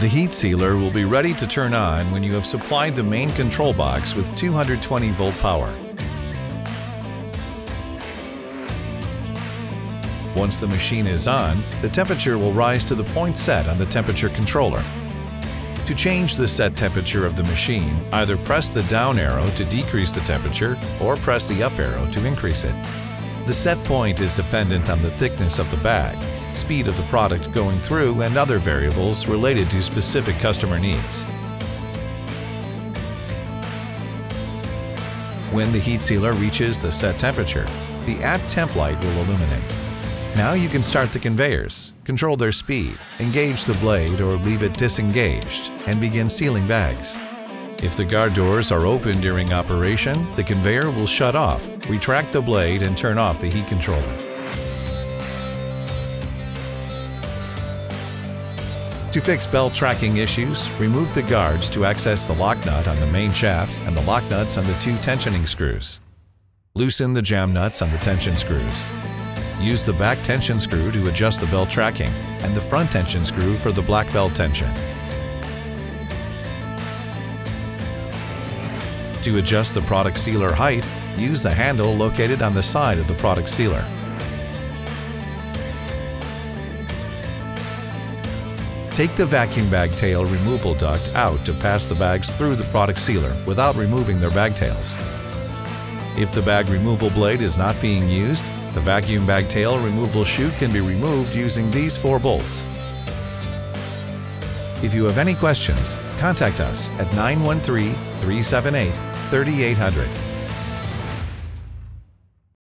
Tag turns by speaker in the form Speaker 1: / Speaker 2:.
Speaker 1: The heat sealer will be ready to turn on when you have supplied the main control box with 220 volt power. Once the machine is on, the temperature will rise to the point set on the temperature controller. To change the set temperature of the machine, either press the down arrow to decrease the temperature or press the up arrow to increase it. The set point is dependent on the thickness of the bag, speed of the product going through, and other variables related to specific customer needs. When the heat sealer reaches the set temperature, the At Temp light will illuminate. Now you can start the conveyors, control their speed, engage the blade or leave it disengaged, and begin sealing bags. If the guard doors are open during operation, the conveyor will shut off, retract the blade, and turn off the heat controller. To fix belt tracking issues, remove the guards to access the lock nut on the main shaft and the lock nuts on the two tensioning screws. Loosen the jam nuts on the tension screws. Use the back tension screw to adjust the belt tracking and the front tension screw for the black belt tension. To adjust the product sealer height, use the handle located on the side of the product sealer. Take the vacuum bag tail removal duct out to pass the bags through the product sealer without removing their bag tails. If the bag removal blade is not being used, the vacuum bag tail removal chute can be removed using these four bolts. If you have any questions, contact us at 913 378 3800